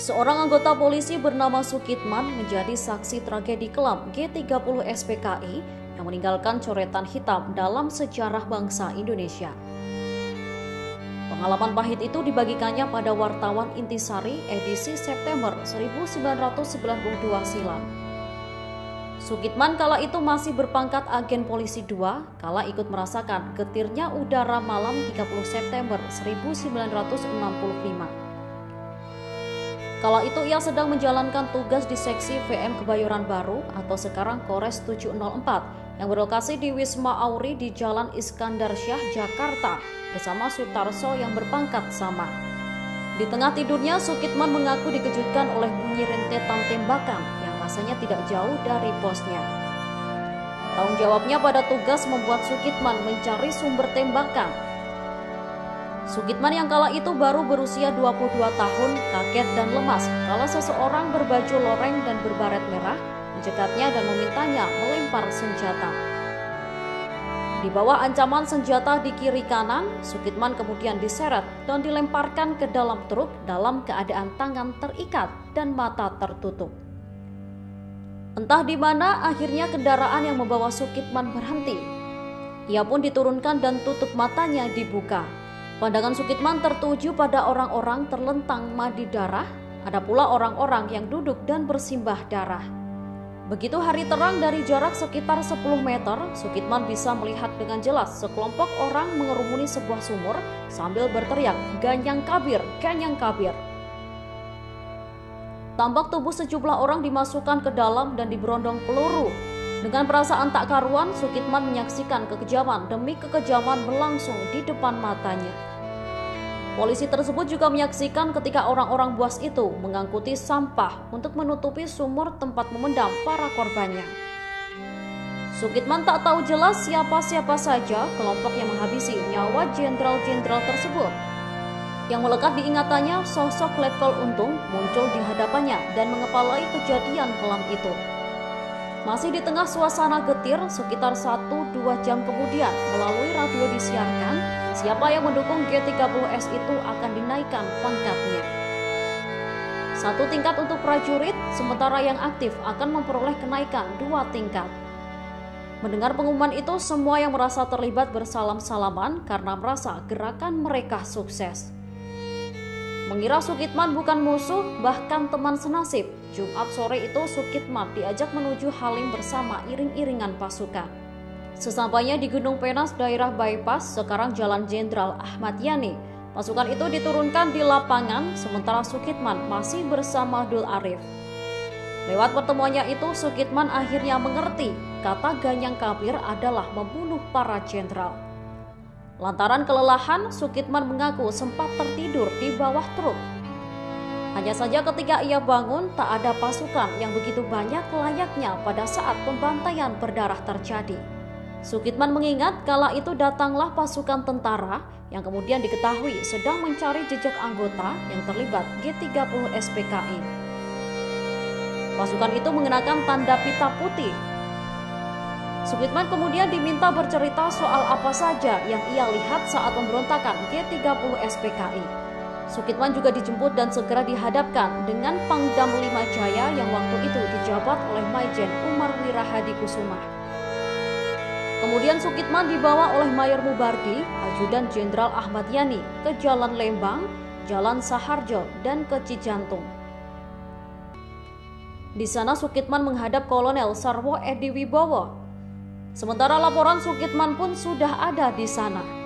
Seorang anggota polisi bernama Sukitman menjadi saksi tragedi kelam G30 SPKI yang meninggalkan coretan hitam dalam sejarah bangsa Indonesia. Pengalaman pahit itu dibagikannya pada wartawan Intisari edisi September 1992 silam. Sukitman kala itu masih berpangkat agen polisi 2 kala ikut merasakan getirnya udara malam 30 September 1965. Kala itu ia sedang menjalankan tugas di seksi VM Kebayoran Baru atau sekarang Kores 704 yang berlokasi di Wisma Auri di Jalan Iskandar Syah, Jakarta bersama Sutarso yang berpangkat sama. Di tengah tidurnya, Sukitman mengaku dikejutkan oleh bunyi rentetan tembakan yang rasanya tidak jauh dari posnya. Tanggung jawabnya pada tugas membuat Sukitman mencari sumber tembakan Sugitman yang kala itu baru berusia 22 tahun, kaget dan lemas kalau seseorang berbaju loreng dan berbaret merah menjekatnya dan memintanya melempar senjata. Di bawah ancaman senjata di kiri kanan, Sukitman kemudian diseret dan dilemparkan ke dalam truk dalam keadaan tangan terikat dan mata tertutup. Entah di mana akhirnya kendaraan yang membawa Sukitman berhenti. Ia pun diturunkan dan tutup matanya dibuka. Pandangan Sukitman tertuju pada orang-orang terlentang madi darah, ada pula orang-orang yang duduk dan bersimbah darah. Begitu hari terang dari jarak sekitar 10 meter, Sukitman bisa melihat dengan jelas sekelompok orang mengerumuni sebuah sumur sambil berteriak, Ganyang Kabir, Ganyang Kabir. Tampak tubuh sejumlah orang dimasukkan ke dalam dan diberondong peluru. Dengan perasaan tak karuan, Sukitman menyaksikan kekejaman demi kekejaman berlangsung di depan matanya. Polisi tersebut juga menyaksikan ketika orang-orang buas itu mengangkuti sampah untuk menutupi sumur tempat memendam para korbannya. Sukitman tak tahu jelas siapa-siapa saja kelompok yang menghabisi nyawa jenderal-jenderal tersebut. Yang melekat diingatannya, sosok Letkol Untung muncul di hadapannya dan mengepalai kejadian kelam itu. Masih di tengah suasana getir, sekitar 1-2 jam kemudian melalui radio disiarkan Siapa yang mendukung G30S itu akan dinaikkan pangkatnya. Satu tingkat untuk prajurit, sementara yang aktif akan memperoleh kenaikan dua tingkat. Mendengar pengumuman itu, semua yang merasa terlibat bersalam-salaman karena merasa gerakan mereka sukses. Mengira Sukitman bukan musuh, bahkan teman senasib. Jumat sore itu Sukitman diajak menuju Halim bersama iring-iringan pasukan. Sesampainya di Gunung Penas, daerah Bypass, sekarang Jalan Jenderal Ahmad Yani, pasukan itu diturunkan di lapangan, sementara Sukitman masih bersama Dul Arif. Lewat pertemuannya itu, Sukitman akhirnya mengerti kata Ganyang Kabir adalah membunuh para jenderal. Lantaran kelelahan, Sukitman mengaku sempat tertidur di bawah truk. Hanya saja ketika ia bangun, tak ada pasukan yang begitu banyak layaknya pada saat pembantaian berdarah terjadi. Sukitman mengingat kala itu datanglah pasukan tentara yang kemudian diketahui sedang mencari jejak anggota yang terlibat G30 SPKI. Pasukan itu mengenakan tanda pita putih. Sukitman kemudian diminta bercerita soal apa saja yang ia lihat saat pemberontakan G30 SPKI. Sukitman juga dijemput dan segera dihadapkan dengan Pangdam Lima Jaya yang waktu itu dijabat oleh Maijen Umar Wirahadi Kusuma. Kemudian Sukitman dibawa oleh Mayor Mubardi, Ajudan Jenderal Ahmad Yani, ke Jalan Lembang, Jalan Saharjo, dan ke Cijantung. Di sana Sukitman menghadap Kolonel Sarwo Edi Wibowo. Sementara laporan Sukitman pun sudah ada di sana.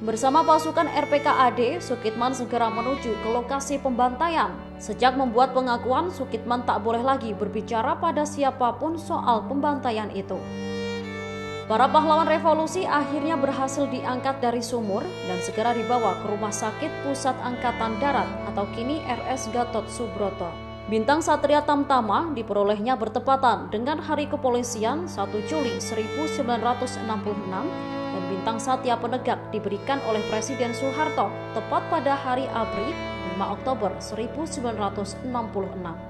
Bersama pasukan RPKAD, Sukitman segera menuju ke lokasi pembantaian. Sejak membuat pengakuan, Sukitman tak boleh lagi berbicara pada siapa pun soal pembantaian itu. Para pahlawan revolusi akhirnya berhasil diangkat dari sumur dan segera dibawa ke Rumah Sakit Pusat Angkatan Darat atau kini RS Gatot Subroto. Bintang Satria Tamtama diperolehnya bertepatan dengan Hari Kepolisian 1 Juli 1966 dan Bintang Satya Penegak diberikan oleh Presiden Soeharto tepat pada Hari ABRI 5 Oktober 1966.